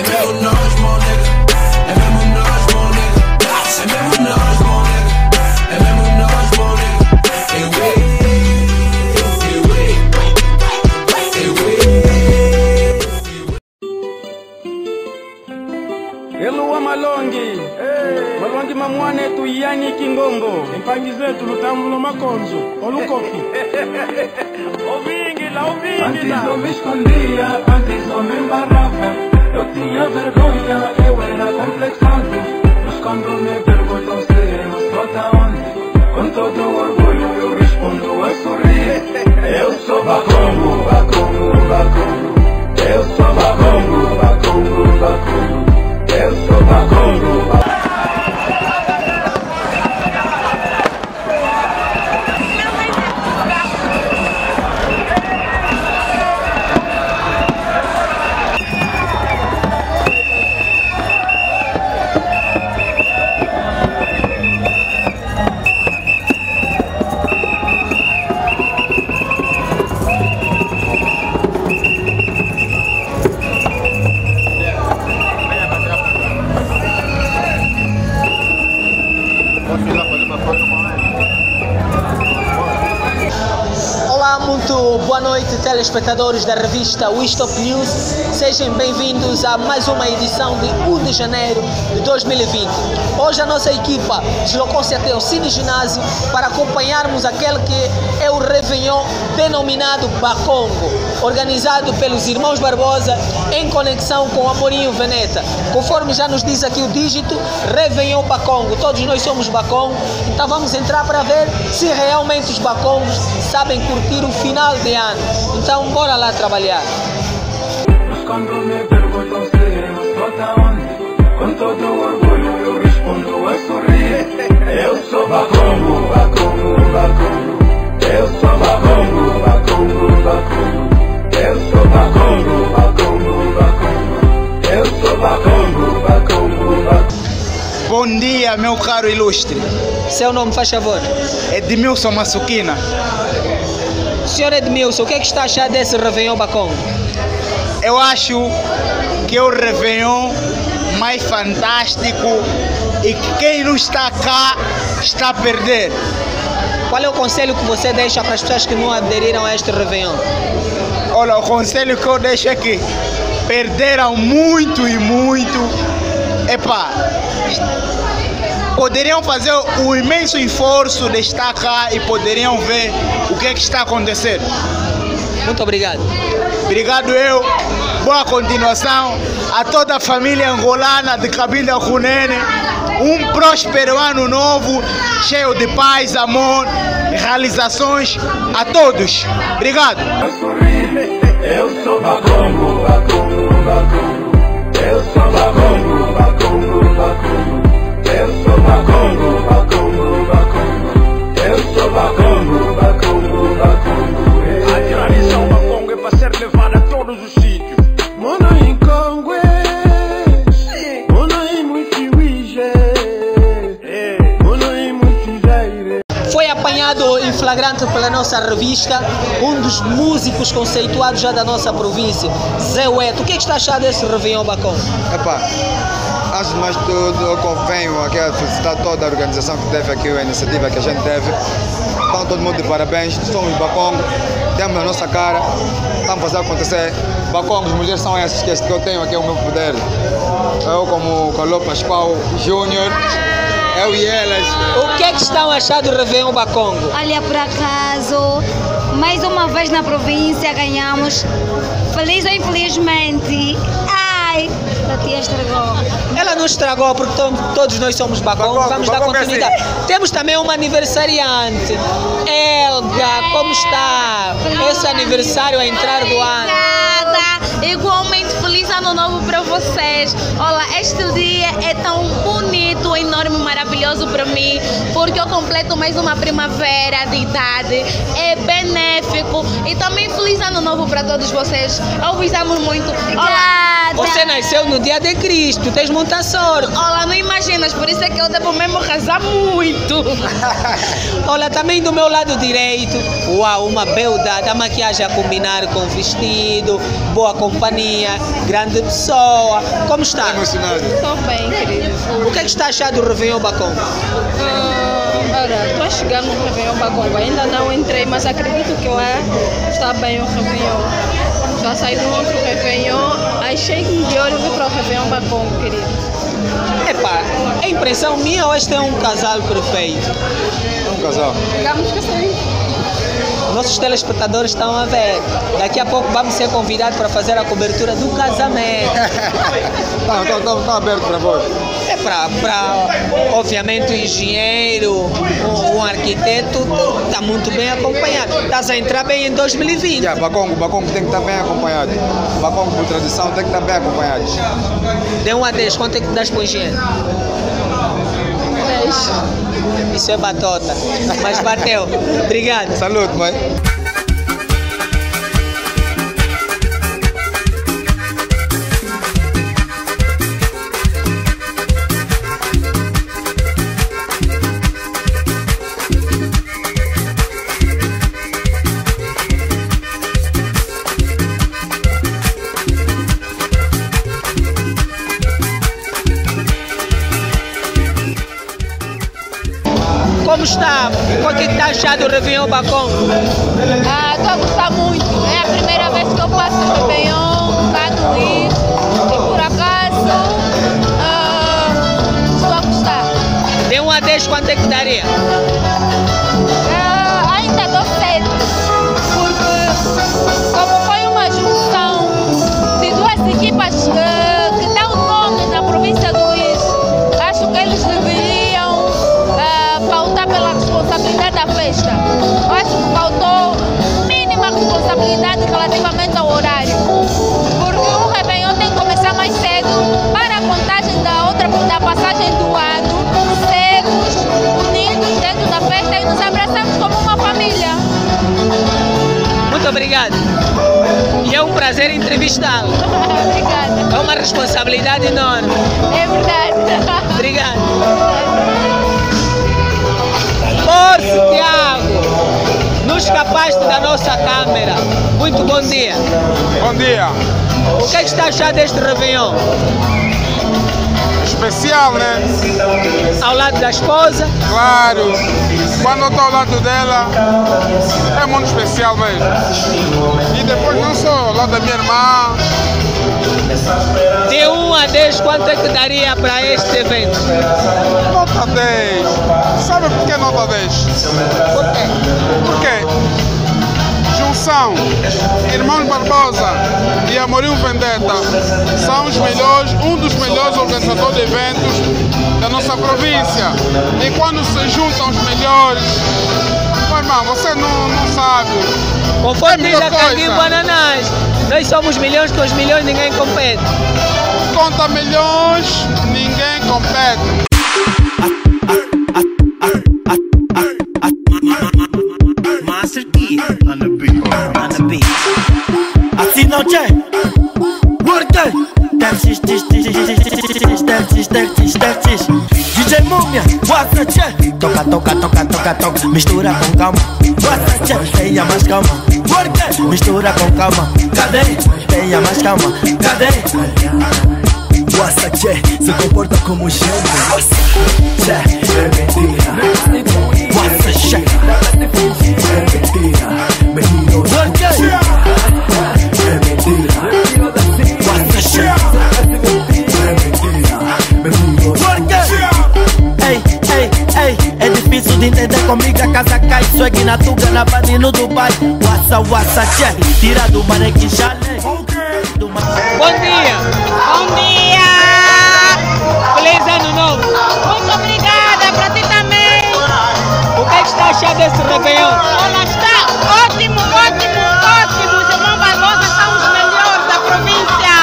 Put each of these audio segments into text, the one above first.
É mesmo nós, meu nigga. É mesmo nós, meu nigga. É mesmo nós, meu nigga. É mesmo nós, meu nigga. Hey, wait. Hey, wait. Hey, wait. eluwa malongi malongi mamwane tuyani kingombo empangi zetu lutambulo makonzo olukopi ovingila ovingila Antes eu me escondia, antes eu me embarrava Eu tinha vergonha, eu era complexado Mas quando me perguntam se eu estou onde Com todo orgulho noite, telespectadores da revista Wistop News. Sejam bem-vindos a mais uma edição de 1 de janeiro de 2020. Hoje a nossa equipa deslocou-se até o Cine Ginásio para acompanharmos aquele que é o Réveillon denominado Bacongo, organizado pelos irmãos Barbosa em conexão com Amorinho Veneta. Conforme já nos diz aqui o dígito, Réveillon Bacongo. Todos nós somos Bacongo, então vamos entrar para ver se realmente os Bacongos sabem curtir o final de ano. Então, bora lá trabalhar. Quando me perguntam se eu estou da onde Com todo orgulho eu respondo a sorrir Eu sou Bacongo, Bacongo, Bacongo Eu sou Bacongo, Bacongo, Bacongo Eu sou Bacongo, Bacongo, Bacongo Eu sou Bacongo, Bacongo, Bacongo Bom dia, meu caro ilustre. Seu nome, faz favor. Edmilson Massuquina. Senhor Edmilson, o que é que está a achar desse Réveillon Bacongo? Eu acho que é o Réveillon mais fantástico e que quem não está cá está a perder. Qual é o conselho que você deixa para as pessoas que não aderiram a este Réveillon? Olha, o conselho que eu deixo é que perderam muito e muito. Epá, poderiam fazer o imenso esforço de estar cá e poderiam ver o que é que está acontecendo. Muito obrigado. Obrigado eu. Boa continuação a toda a família angolana de Cabinda Cunene. Um próspero ano novo, cheio de paz, amor, realizações a todos. Obrigado. Eu sou músicos conceituados já da nossa província, Zé Ueto. O que é que está a achar desse Réveillon Bacongo? Epá, antes de mais tudo, eu convenho aqui a felicitar toda a organização que teve aqui, a iniciativa que a gente teve. Então, todo mundo de parabéns. Somos Bacongo, temos a nossa cara, estamos a fazer acontecer. Bacongos, mulheres são essas que, eu tenho aqui ao meu poder. Eu, como Calô Pascoal Júnior, eu e elas. O que é que estão a achar do Réveillon Bacongo? Olha, por acaso, mais uma vez na província ganhamos. Feliz ou infelizmente? Ai, a tia estragou. Ela não estragou porque to- todos nós somos Bacongo, vamos dar é continuidade. Temos também uma aniversariante, Elga, como está? Esse aniversário a entrar do ano. Obrigada! Igualmente feliz ano novo para vocês. Olha, este dia maravilhoso para mim, porque eu completo mais uma primavera de idade. É benéfico e também feliz ano novo para todos vocês. Eu vos amo muito. Olá! Você nasceu no dia de Cristo, tens muita sorte. Olha, não imaginas, por isso é que eu devo mesmo rezar muito. Olha, também do meu lado direito, uau, uma beldade, a maquiagem a combinar com o vestido, boa companhia, grande pessoa. Como está? Emocionado. Estou bem, querido. O que é que está a achar do Réveillon Bacon? Ora, estou a chegar no Réveillon Bacongo. Ainda não entrei, mas acredito que lá está bem o Réveillon. Já saí do outro Réveillon. Achei que melhor eu vir para o Réveillon Bacongo, querido. Epá, é impressão minha ou este é um casal perfeito? É um casal. Digamos que sim. Nossos telespectadores estão a ver. Daqui a pouco vamos ser convidados para fazer a cobertura do casamento. Tá, tá, tá, tá aberto para vós. Para, obviamente, o engenheiro, o, o arquiteto, está muito bem acompanhado. Estás a entrar bem em 2020. Yeah, Bacongo, Bacongo tem que estar bem acompanhado. Bacongo, por tradição, tem que estar bem acompanhado. De 1 a 10, quanto é que dás para o engenheiro? 10. Isso é batota. Mas bateu. Obrigado. Saúde, mãe. O que está achando do Bacon? Ah, estou a obrigado. E é um prazer entrevistá-lo. Obrigada. É uma responsabilidade enorme. É verdade. Obrigado. Força, Tiago. Nos capaste da nossa câmera. Muito bom dia. Bom dia. O que é que está a achar deste Réveillon? Especial, né? Ao lado da esposa, Claro. Quando eu estou ao lado dela, é muito especial mesmo. E depois não só ao lado da minha irmã. de 1 a 10, quanto é que daria para este evento? Nota 10. Sabe por que nota 10? Por quê? Porque junção, Irmãos Barbosa e Amorim Vendetta são os melhores, um dos melhores organizadores de eventos da nossa província. E quando se juntam os melhores, meu irmão, você não, não sabe. Conforme É diz a Canguinho coisa. Bananás, nós somos milhões, com os milhões ninguém compete. Conta milhões, ninguém compete. catón. Mistura con cama, bastante, te llamas cama. Porque mistura con cama, cadê? Te llamas cama, cadê? Guasa che se comporta como gente. Che é mentira. Guasa che é mentira. Menino. Entender comigo a casa cai Swag na tuga, na banda e no Dubai Wassa, wassa, che, tira do marequinchale Do ma- Bom dia! Bom dia! Feliz ano novo! Muito obrigada para ti também! O que é que está a achar desse Réveillon? Olha, está ótimo, ótimo, ótimo! Os irmãos Barbosa são os melhores da província!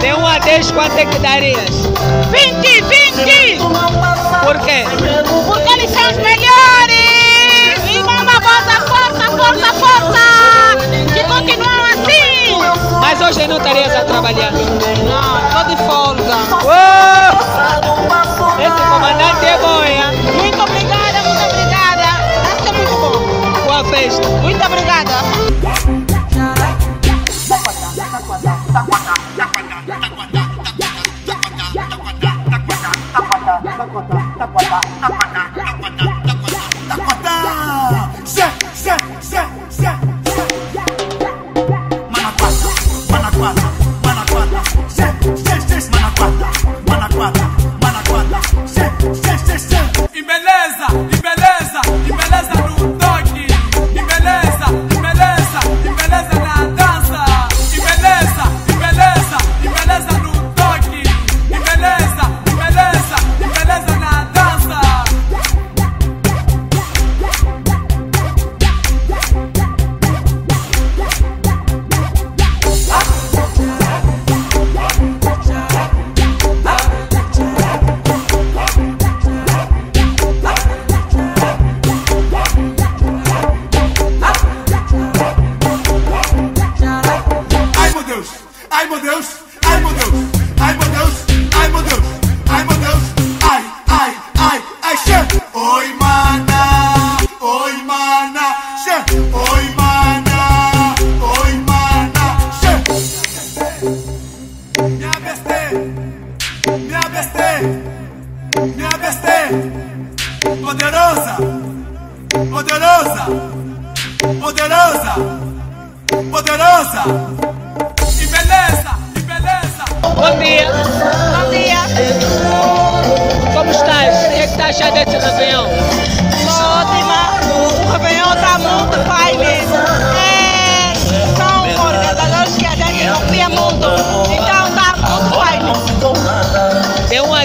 De 1 a 10, quanto é que darias? 20, 20! Por quê? os melhores! E vamos bota, força, força, força! Que continuam assim! Mas hoje não Tereza trabalhando. Não, tô de folga. Esse comandante é bom, hein? Muito obrigada, muito obrigada. Acho que é muito bom. Boa festa. Muito obrigada. Taquadá, taquadá, taquadá, taquadá.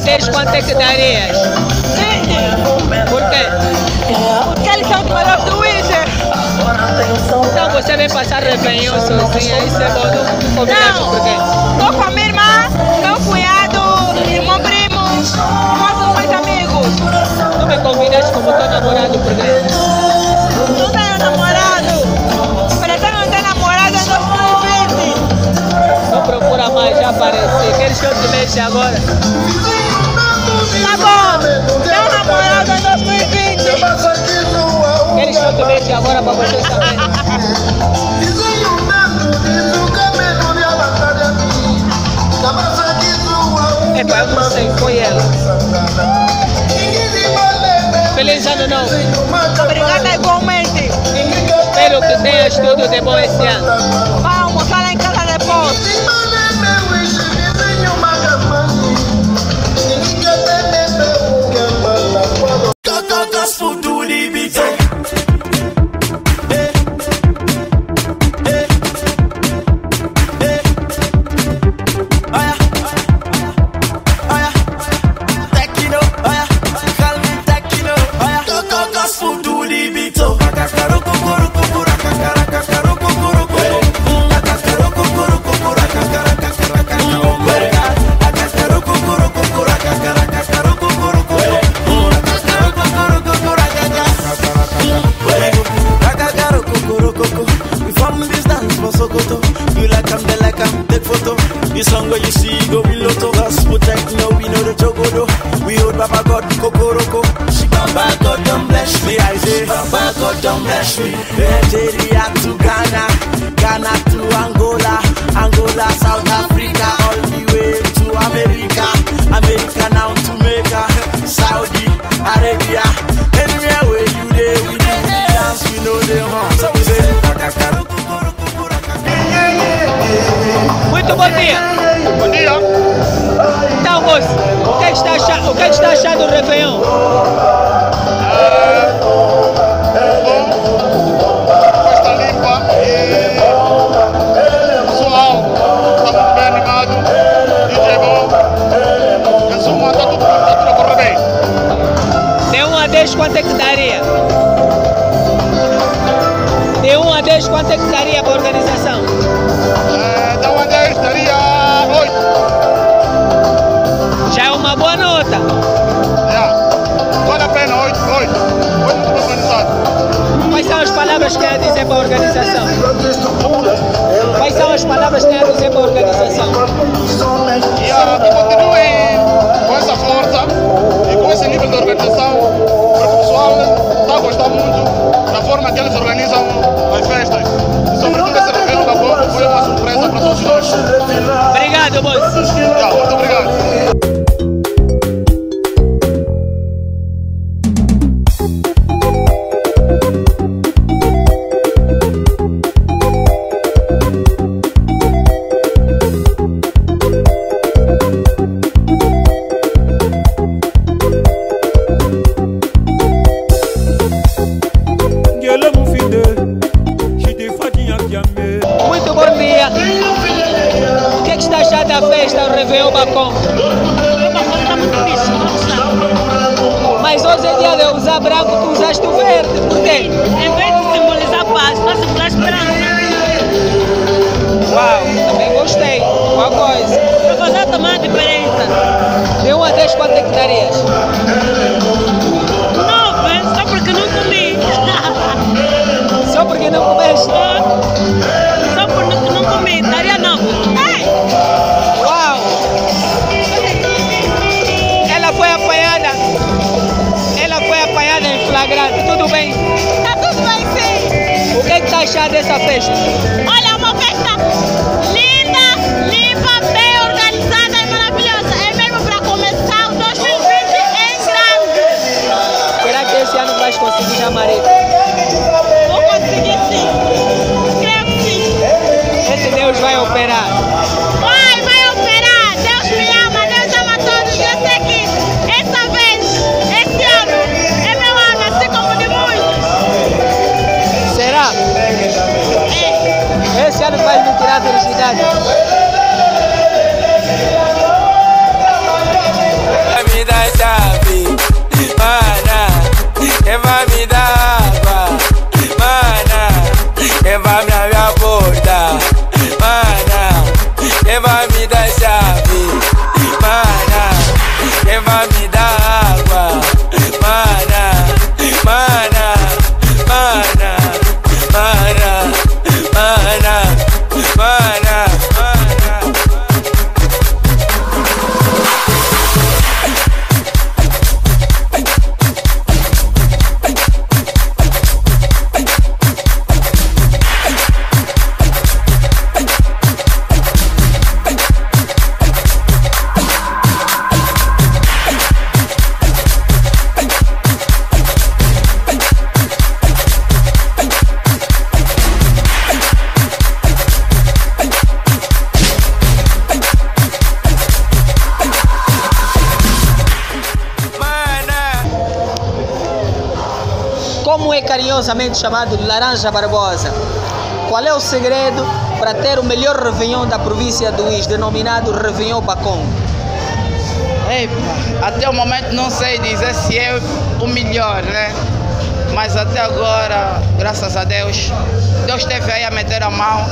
Fine. De 1 a 10, quanto é que darias? Por quê? Porque eles são os melhores do Wizard. Então você vem passar Réveillon sozinha, isso é bom, não combinaste por quê? Estou com a minha irmã, meu cunhado, irmão primo, nossos mais amigos. Não me convidaste como teu namorado por quê? Não tenho namorado. Pretendo não ter namorado em 2020. Não procura mais, já apareci. Queres que eu te deixe agora? Deixe agora para você saber? Epa, eu não sei, foi ela. Feliz ano novo. Obrigada igualmente. Espero que tenhas tudo de bom esse ano. Vamos lá em casa depois. Me Nigeria to Ghana Ghana to Angola Angola, South Africa All the way to America America now to Mecca Saudi Arabia Anywhere where you there we do the dance, we know the hum So we say Muito bom dia. Bom dia. Então, moço, o que é que está achando, o que é que está achando do Réveillon? É que daria? De 1 a 10, quanto é que daria para a organização? É, da uma 10 daria 8. Já é uma boa nota. É, vale a pena 8, 8. Foi muito bem organizado. Quais são as palavras que a dizer para a organização? Quais são as palavras que a dizer para a organização? E ah, que continuem com essa força e com esse nível de organização, porque o pessoal está a gostar muito da forma que eles organizam Mas hoje é usar branco, tu usaste o verde. Por quê? Em vez de simbolizar paz, para simbolizar esperança. Uau, também gostei. Qual coisa? Para fazer também a diferença. De 1 a 10, quanto é que darias? Nove, só porque não comi. Só porque não comeste? Achando carinhosamente chamado Laranja Barbosa? Qual é o segredo para ter o melhor Réveillon da província do Is, denominado Réveillon Bacon? Epa, até o momento não sei dizer se é o melhor, né? Mas até agora, graças a Deus, Deus esteve aí a meter a mão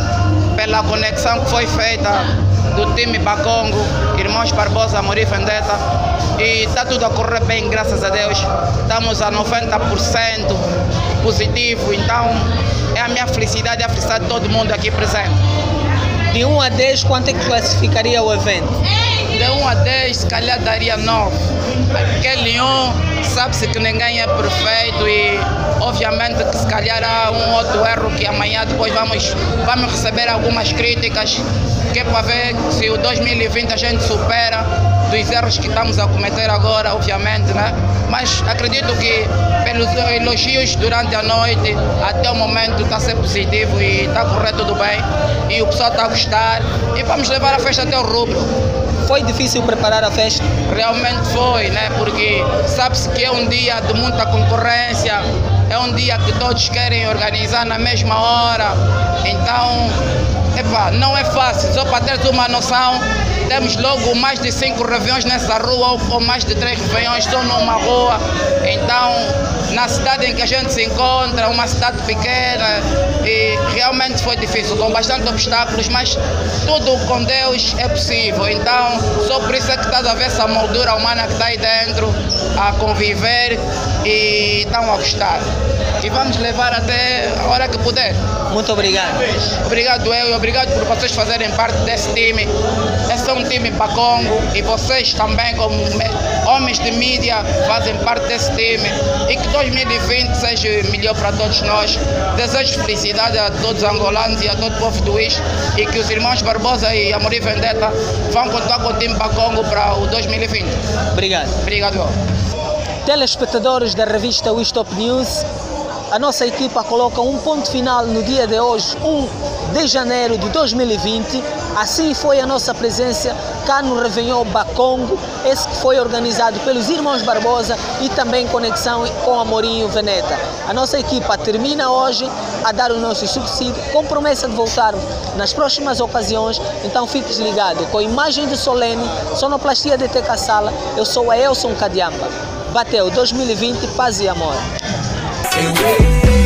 pela conexão que foi feita do time Bacongo, Irmãos Barbosa, Mori Vendetta. E está tudo a correr bem, graças a Deus. Estamos a 90% positivo, então é a minha felicidade e a felicidade de todo mundo aqui presente. De 1 a 10, quanto é que classificaria o evento? De 1 a 10, se calhar daria 9. Aquele 1, sabe-se que ninguém é perfeito e obviamente que se calhar há um outro erro que amanhã depois vamos, vamos receber algumas críticas que é para ver se o 2020 a gente supera dos erros que estamos a cometer agora, obviamente, né? Mas acredito que pelos elogios durante a noite, até o momento está a ser positivo e está a correr tudo bem e o pessoal está a gostar e vamos levar a festa até o rubro. Foi difícil preparar a festa? Realmente foi, né? Porque sabe-se que é um dia de muita concorrência, é um dia que todos querem organizar na mesma hora. Então, epa, não é fácil. Só para teres uma noção, temos logo mais de cinco reviões nessa rua ou, mais de três reviões só numa rua. Então, na cidade em que a gente se encontra, uma cidade pequena, e realmente foi difícil, com bastante obstáculos, mas tudo com Deus é possível. Então, só por isso é que estás a ver essa moldura humana que está aí dentro, a conviver e estão a gostar. E vamos levar até a hora que puder. Muito obrigado. Obrigado eu e obrigado por vocês fazerem parte desse time. Esse é um time para Congo e vocês também, como me- homens de mídia, fazem parte desse time. E que 2020 seja melhor para todos nós. Desejo felicidade a todos os angolanos e a todo o povo do Is e que os irmãos Barbosa e Amorim Vendetta vão continuar com o time para Congo para o 2020. Obrigado. Obrigado. Telespectadores da revista Wish Top News, a nossa equipa coloca um ponto final no dia de hoje, 1 de janeiro de 2020. Assim foi a nossa presença cá no Réveillon Bacongo, esse que foi organizado pelos Irmãos Barbosa e também conexão com Amorinho Veneta. A nossa equipa termina hoje, a dar o nosso subsídio, com promessa de voltar nas próximas ocasiões. Então fiques ligado. Com imagem de Solene, sonoplastia de TK Sala, eu sou a Elson Cadiamba. Bateu 2020, paz e amor. and wait.